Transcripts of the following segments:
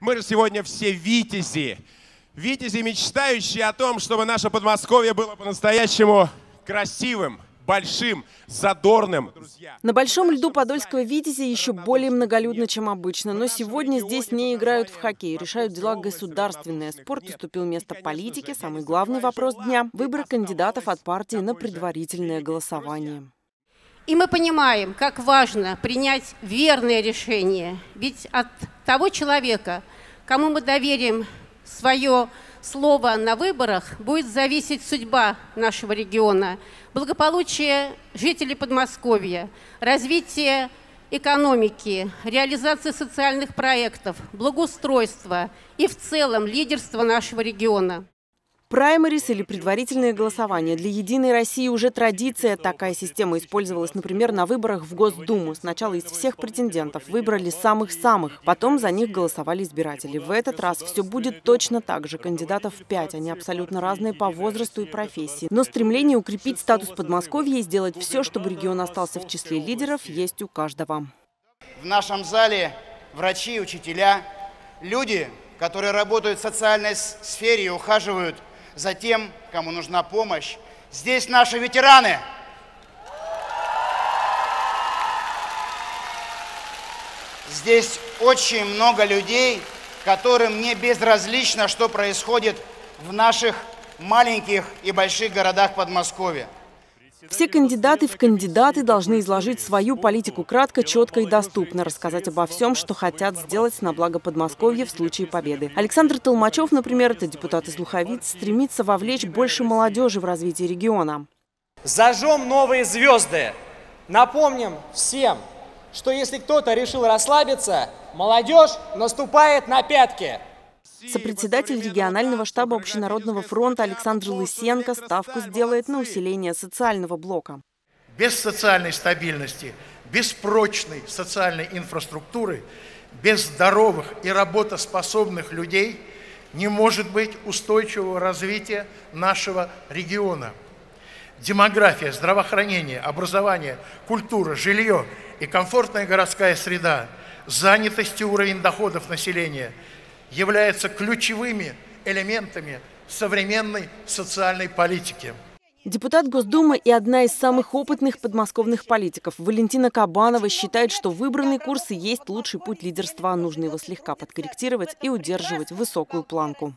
Мы же сегодня все витязи. Витязи, мечтающие о том, чтобы наше Подмосковье было по-настоящему красивым, большим, задорным. На большом льду Подольского Витязи еще более многолюдно, чем обычно. Но сегодня здесь не играют в хоккей, решают дела государственные. Спорт уступил место политике. Самый главный вопрос дня – выбор кандидатов от партии на предварительное голосование. И мы понимаем, как важно принять верное решение. Ведь от того человека, кому мы доверим свое слово на выборах, будет зависеть судьба нашего региона, благополучие жителей Подмосковья, развитие экономики, реализация социальных проектов, благоустройство и в целом лидерство нашего региона. Праймерис или предварительное голосование. Для «Единой России» уже традиция. Такая система использовалась, например, на выборах в Госдуму. Сначала из всех претендентов выбрали самых-самых, потом за них голосовали избиратели. В этот раз все будет точно так же. Кандидатов пять. Они абсолютно разные по возрасту и профессии. Но стремление укрепить статус Подмосковья и сделать все, чтобы регион остался в числе лидеров, есть у каждого. В нашем зале врачи, учителя, люди, которые работают в социальной сфере и ухаживают – за тем, кому нужна помощь. Здесь наши ветераны. Здесь очень много людей, которым не безразлично, что происходит в наших маленьких и больших городах Подмосковья. Все кандидаты в кандидаты должны изложить свою политику кратко, четко и доступно, рассказать обо всем, что хотят сделать на благо Подмосковья в случае победы. Александр Толмачев, например, это депутат из Луховиц, стремится вовлечь больше молодежи в развитие региона. Зажжем новые звезды. Напомним всем, что если кто-то решил расслабиться, молодежь наступает на пятки. Сопредседатель регионального штаба Общенародного фронта Александр Лысенко ставку сделает на усиление социального блока. Без социальной стабильности, без прочной социальной инфраструктуры, без здоровых и работоспособных людей не может быть устойчивого развития нашего региона. Демография, здравоохранение, образование, культура, жилье и комфортная городская среда, занятость и уровень доходов населения – являются ключевыми элементами современной социальной политики. Депутат Госдумы и одна из самых опытных подмосковных политиков Валентина Кабанова считает, что выбранный курс и есть лучший путь лидерства. Нужно его слегка подкорректировать и удерживать высокую планку.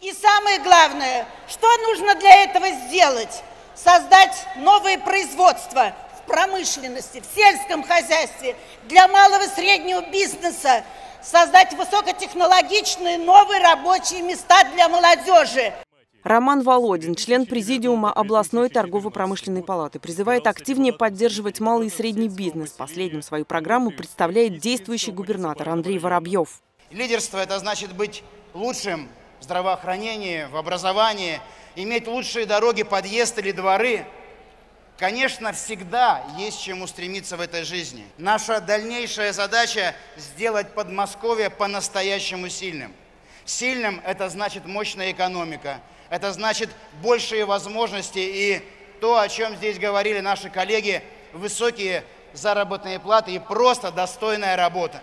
И самое главное, что нужно для этого сделать? Создать новое производство в промышленности, в сельском хозяйстве, для малого и среднего бизнеса, создать высокотехнологичные новые рабочие места для молодежи. Роман Володин, член Президиума областной торгово-промышленной палаты, призывает активнее поддерживать малый и средний бизнес. Последним свою программу представляет действующий губернатор Андрей Воробьев. Лидерство – это значит быть лучшим в здравоохранении, в образовании, иметь лучшие дороги, подъезд или дворы – Конечно, всегда есть чему стремиться в этой жизни. Наша дальнейшая задача – сделать Подмосковье по-настоящему сильным. Сильным – это значит мощная экономика, это значит большие возможности и то, о чем здесь говорили наши коллеги, высокие заработные платы и просто достойная работа.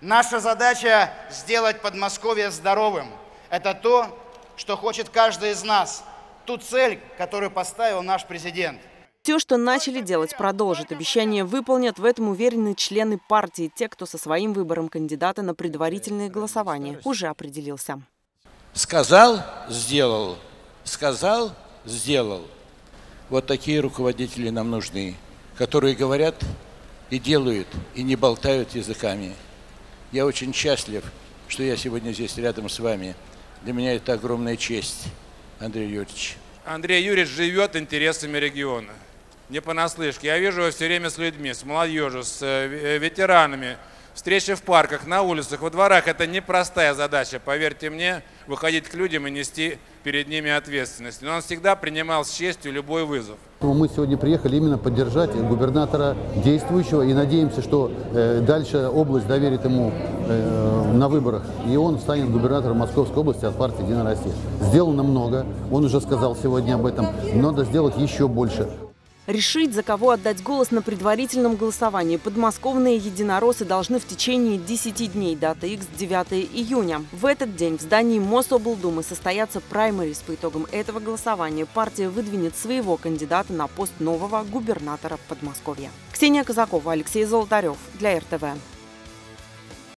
Наша задача – сделать Подмосковье здоровым. Это то, что хочет каждый из нас – ту цель, которую поставил наш президент. Все, что начали делать, продолжат. Обещания выполнят. В этом уверены члены партии. Те, кто со своим выбором кандидата на предварительное голосование уже определился. Сказал – сделал. Сказал – сделал. Вот такие руководители нам нужны, которые говорят и делают, и не болтают языками. Я очень счастлив, что я сегодня здесь рядом с вами. Для меня это огромная честь. Андрей Юрьевич? Андрей Юрьевич живет интересами региона. Не понаслышке. Я вижу его все время с людьми, с молодежью, с э, ветеранами. Встречи в парках, на улицах, во дворах – это непростая задача, поверьте мне, выходить к людям и нести перед ними ответственность. Но он всегда принимал с честью любой вызов. Мы сегодня приехали именно поддержать губернатора действующего и надеемся, что э, дальше область доверит ему э, на выборах, и он станет губернатором Московской области от партии «Единая Россия». Сделано много, он уже сказал сегодня об этом, надо сделать еще больше. Решить, за кого отдать голос на предварительном голосовании, подмосковные единороссы должны в течение 10 дней, дата X 9 июня. В этот день в здании Мособлдумы состоятся праймерис. По итогам этого голосования партия выдвинет своего кандидата на пост нового губернатора Подмосковья. Ксения Казакова, Алексей Золотарев для РТВ.